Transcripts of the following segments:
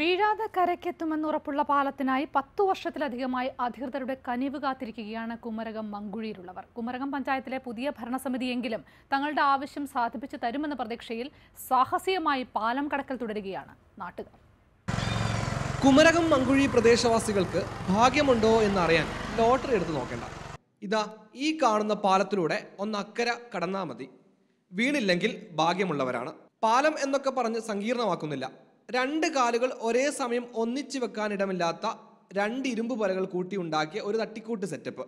വീഴാതെ കരയ്ക്കെത്തുമെന്നുറപ്പുള്ള പാലത്തിനായി പത്തു വർഷത്തിലധികമായി അധികൃതരുടെ കനിവ് കാത്തിരിക്കുകയാണ് കുമരകം മങ്കുഴിയിലുള്ളവർ. കുമരകം പഞ്ചായത്തിലെ പുതിയ ഭരണസമിതിയെങ്കിലും തങ്ങളുടെ ആവശ്യം സാധിപ്പിച്ചു തരുമെന്ന പ്രതീക്ഷയിൽ സാഹസികമായി പാലം കടക്കൽ തുടരുകയാണ് നാട്ടുകാർ. കുമരകം മങ്കുഴി പ്രദേശവാസികൾക്ക് ഭാഗ്യമുണ്ടോ എന്നറിയാൻ ലോട്ടറി എടുത്തു നോക്കേണ്ട. ഇതാ ഈ കാണുന്ന പാലത്തിലൂടെ ഒന്ന് അക്കര കടന്നാൽ മതി. വീണില്ലെങ്കിൽ ഭാഗ്യമുള്ളവരാണ്. പാലം എന്നൊക്കെ പറഞ്ഞ് സങ്കീർണമാക്കുന്നില്ല. രണ്ട് കാലുകൾ ഒരേ സമയം ഒന്നിച്ചു വെക്കാൻ ഇടമില്ലാത്ത രണ്ട് ഇരുമ്പ് പലകൾ കൂട്ടി ഉണ്ടാക്കിയ ഒരു തട്ടിക്കൂട്ട് സെറ്റപ്പ്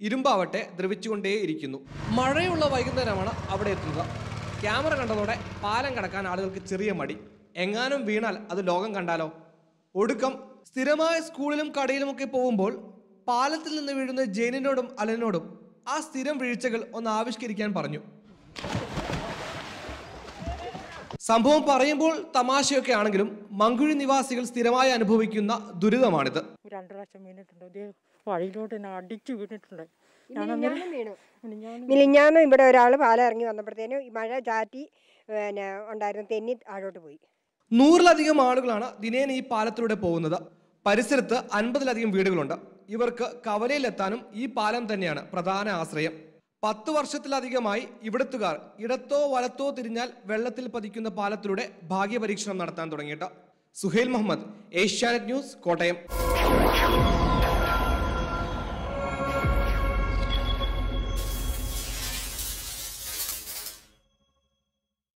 ഇരുമ്പാവട്ടെ ദ്രവിച്ചുകൊണ്ടേയിരിക്കുന്നു. മഴയുള്ള വൈകുന്നേരമാണ് അവിടെ എത്തുക. ക്യാമറ കണ്ടതോടെ പാലം കടക്കാൻ ആളുകൾക്ക് ചെറിയ മടി. എങ്ങാനും വീണാൽ അത് ലോകം കണ്ടാലോ? ഒടുക്കം സ്ഥിരമായ സ്കൂളിലും കടയിലുമൊക്കെ പോകുമ്പോൾ പാലത്തിൽ നിന്ന് വീഴുന്ന ജെയിനിനോടും അലനോടും ആ സ്ഥിരം വീഴ്ചകൾ ഒന്ന് ആവിഷ്കരിക്കാൻ പറഞ്ഞു. സംഭവം പറയുമ്പോൾ തമാശയൊക്കെ ആണെങ്കിലും മങ്കുഴി നിവാസികൾ സ്ഥിരമായി അനുഭവിക്കുന്ന ദുരിതമാണിത്. രണ്ട് പ്രാവശ്യം വീണിട്ടുണ്ട്. വഴിയിലോട്ട് എന്നെ അടിച്ച് വീണിട്ടുണ്ട്. മിലിഞ്ഞാന്ന് ഇവിടെ ഒരാൾ പാലിറങ്ങി വന്നപ്പോഴത്തേനും ഈ മഴ ചാറ്റി പിന്നെ ഉണ്ടായിരുന്നു തെന്നി താഴോട്ട് പോയി. നൂറിലധികം ആളുകളാണ് ദിനേന ഈ പാലത്തിലൂടെ പോകുന്നത്. പരിസരത്ത് അൻപതിലധികം വീടുകളുണ്ട്. ഇവർക്ക് കവലയിലെത്താനും ഈ പാലം തന്നെയാണ് പ്രധാന ആശ്രയം. പത്ത് വർഷത്തിലധികമായി ഇവിടത്തുകാർ ഇടത്തോ വലത്തോ തിരിഞ്ഞാൽ വെള്ളത്തിൽ പതിക്കുന്ന പാലത്തിലൂടെ ഭാഗ്യപരീക്ഷണം നടത്താൻ തുടങ്ങിയിട്ട്. സുഹേൽ മുഹമ്മദ് ഏഷ്യാനെറ്റ് ന്യൂസ് കോട്ടയം.